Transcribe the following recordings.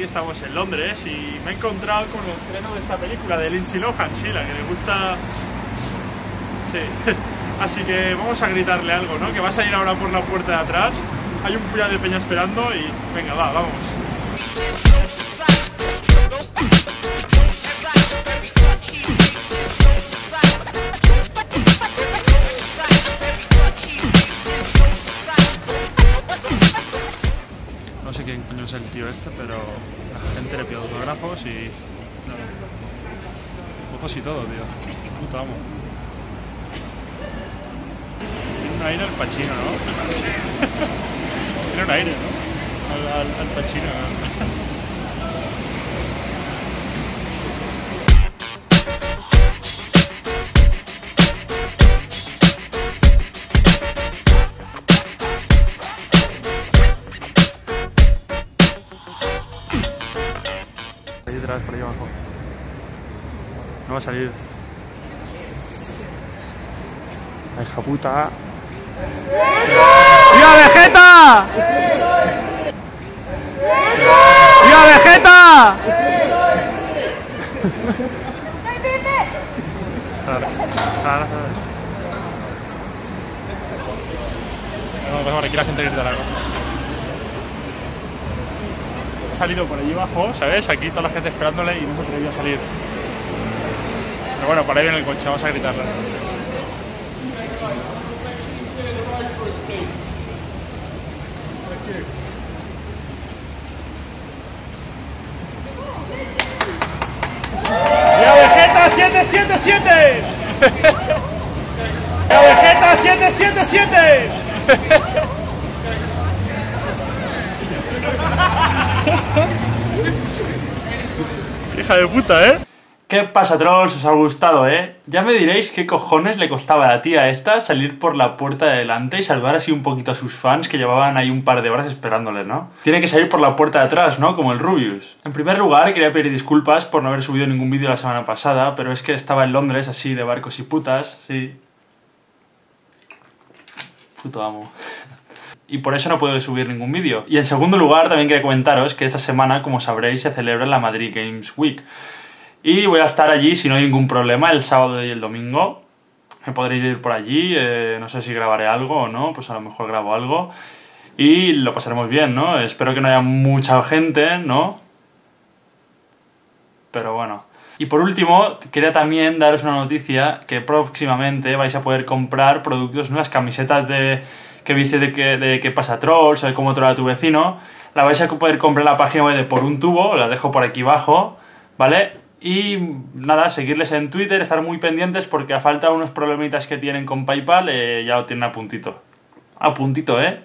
Aquí estamos en Londres y me he encontrado con el estreno de esta película de Lindsay Lohan, sí, la que le gusta... Sí. Así que vamos a gritarle algo, ¿no? Que va a salir ahora por la puerta de atrás. Hay un puñado de peña esperando y... Venga, va, vamos. No sé quién coño es el tío este, pero la gente le pide autógrafos y... Ojos y todo, tío. Puto amo. Tiene un aire al Pachino, ¿no? Tiene un aire, ¿no? Al, al, al Pacino. No va a salir. Ay, hija puta. ¡Viva Vegeta! ¡Viva Vegeta! Por aquí la gente grita. Ha salido por allí abajo, ¿sabes? Aquí toda la gente esperándole y no se salir. Pero bueno, por ahí viene el coche, vamos a gritarle. ¡Ya Vegeta 777! ¡Ya Vegeta 777! Hija de puta, ¿eh? ¿Qué pasa, trolls? ¿Os ha gustado, eh? Ya me diréis qué cojones le costaba a la tía esta salir por la puerta de delante y salvar así un poquito a sus fans que llevaban ahí un par de horas esperándole, ¿no? Tiene que salir por la puerta de atrás, ¿no? Como el Rubius. En primer lugar, quería pedir disculpas por no haber subido ningún vídeo la semana pasada, pero es que estaba en Londres así de barcos y putas, sí. Puto amo y por eso no puedo subir ningún vídeo. Y en segundo lugar, también quería comentaros que esta semana, como sabréis, se celebra la Madrid Games Week. Y voy a estar allí, si no hay ningún problema, el sábado y el domingo. Me podréis ir por allí, eh, no sé si grabaré algo o no, pues a lo mejor grabo algo. Y lo pasaremos bien, ¿no? Espero que no haya mucha gente, ¿no? Pero bueno. Y por último, quería también daros una noticia que próximamente vais a poder comprar productos, unas camisetas de que viste de que, de que pasa trolls, o cómo troll a tu vecino, la vais a poder comprar en la página web de Por un Tubo, la dejo por aquí abajo, ¿vale? Y nada, seguirles en Twitter, estar muy pendientes porque a falta de unos problemitas que tienen con PayPal, eh, ya lo tienen a puntito. A puntito, ¿eh?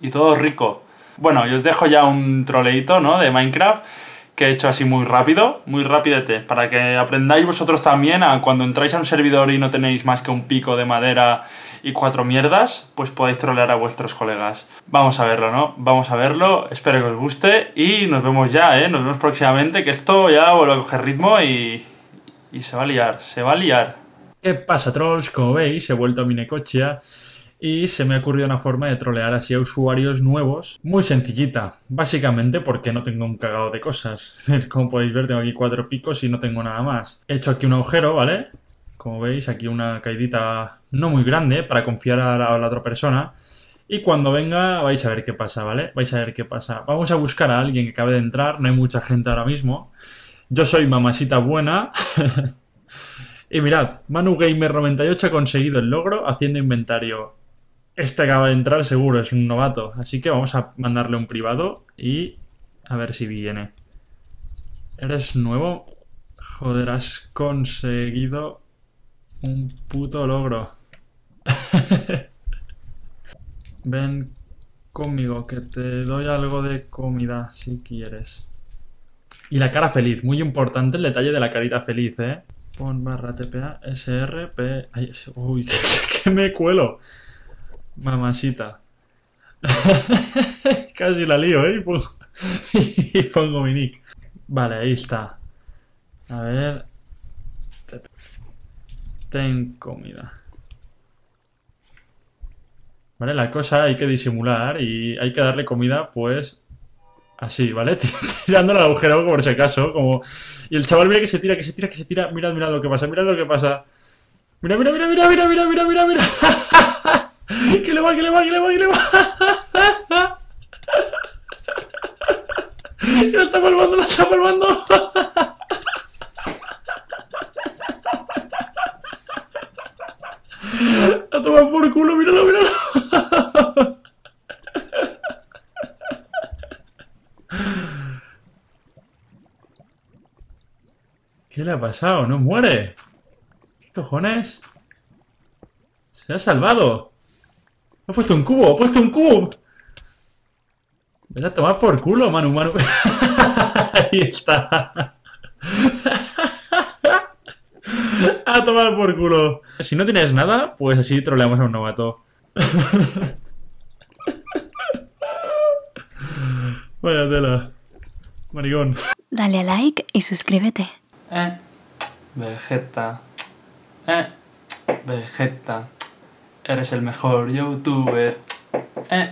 Y todo rico. Bueno, y os dejo ya un troleito, ¿no? De Minecraft que he hecho así muy rápido, muy rapidete, para que aprendáis vosotros también a cuando entráis a un servidor y no tenéis más que un pico de madera y cuatro mierdas, pues podáis trolear a vuestros colegas. Vamos a verlo, ¿no? Vamos a verlo, espero que os guste y nos vemos ya, ¿eh? Nos vemos próximamente, que esto ya vuelve a coger ritmo y, y se va a liar, se va a liar. ¿Qué pasa, trolls? Como veis, he vuelto a mi y se me ha ocurrido una forma de trolear así a usuarios nuevos, muy sencillita, básicamente porque no tengo un cagado de cosas. Como podéis ver, tengo aquí cuatro picos y no tengo nada más. He hecho aquí un agujero, ¿vale? Como veis, aquí una caidita no muy grande para confiar a la, otra persona. Y cuando venga vais a ver qué pasa, ¿vale? Vais a ver qué pasa. Vamos a buscar a alguien que acabe de entrar, no hay mucha gente ahora mismo. Yo soy mamasita buena. y mirad, ManuGamer98 ha conseguido el logro haciendo inventario. Este acaba de entrar seguro, es un novato. Así que vamos a mandarle un privado y a ver si viene. ¿Eres nuevo? Joder, has conseguido un puto logro. Ven conmigo, que te doy algo de comida si quieres. Y la cara feliz, muy importante el detalle de la carita feliz, ¿eh? Pon barra TPA, SRP... Uy, que, que me cuelo. Mamasita. Casi la lío, ¿eh? Y pongo, mi nick. Vale, ahí está. A ver... Ten comida. Vale, la cosa hay que disimular y hay que darle comida, pues, Así, ¿vale? Tirando al agujero por si acaso. Como... Y el chaval mira que se tira, que se tira, que se tira. Mirad, mirad lo que pasa, mirad lo que pasa. Mira, mira, mira, mira, mira, mira, mira, mira, mira. que le va, que le va, que le va, que le va. lo está palmando, lo está palmando. Por culo, míralo, míralo. ¿Qué le ha pasado? ¿No muere? ¿Qué cojones? Se ha salvado. Ha puesto un cubo, ha puesto un cubo. Ves a tomar por culo, Manu, Manu. Ahí está. a tomar por culo. Si no tienes nada, pues así troleamos a un novato. Vaya tela. Marigón. Dale a like y suscríbete. Eh, Vegeta. Eh, Vegeta. Eres el mejor youtuber. Eh.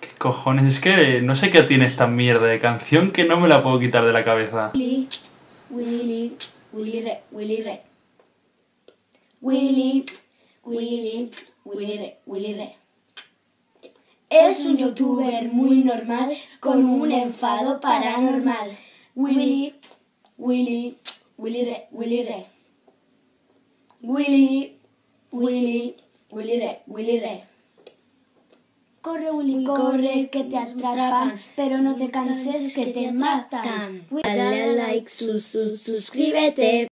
¿Qué cojones? Es que no sé qué tiene esta mierda de canción que no me la puedo quitar de la cabeza. Willy, Willy, Willy Re, Willy Re. Willy, Willy, Willy Re, Willy Re. Es un youtuber muy normal con un enfado paranormal. Willy, Willy, Willy Re, Willy Re. Willy, Willy, Willy Re, Willy Re. Corre, Willy, corre, que te atrapan, pero no te canses que te matan. Dale like, sus, sus, suscríbete.